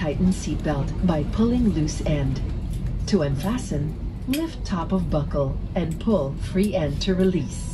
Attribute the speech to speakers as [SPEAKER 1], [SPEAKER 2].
[SPEAKER 1] tighten seatbelt by pulling loose end. To unfasten, lift top of buckle and pull free end to release.